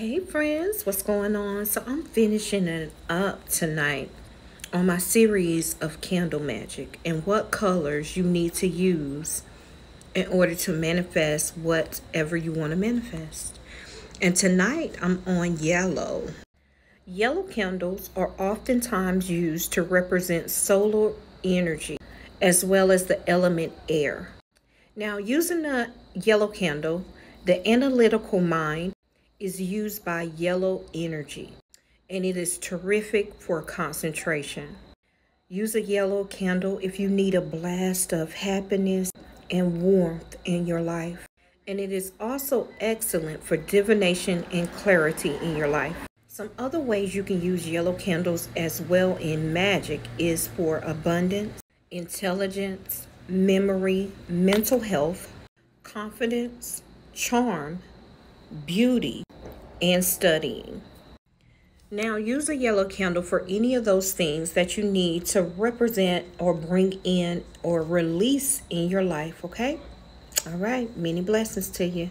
Hey friends, what's going on? So I'm finishing it up tonight on my series of candle magic and what colors you need to use in order to manifest whatever you want to manifest. And tonight I'm on yellow. Yellow candles are oftentimes used to represent solar energy as well as the element air. Now, using a yellow candle, the analytical mind is used by yellow energy and it is terrific for concentration. Use a yellow candle if you need a blast of happiness and warmth in your life. And it is also excellent for divination and clarity in your life. Some other ways you can use yellow candles as well in magic is for abundance, intelligence, memory, mental health, confidence, charm, beauty, and studying. Now use a yellow candle for any of those things that you need to represent or bring in or release in your life, okay? All right, many blessings to you.